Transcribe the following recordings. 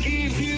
give you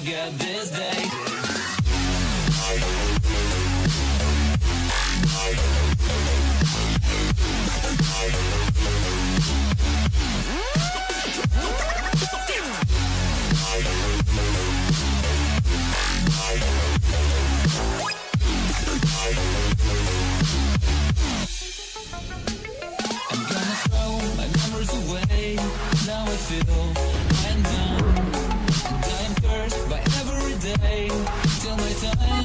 Forget this day. Till my time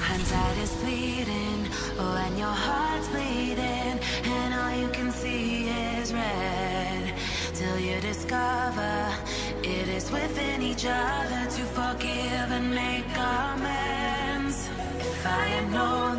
Hindsight is bleeding oh, when your heart's bleeding and all you can see is red. Till you discover it is within each other to forgive and make amends. If I am no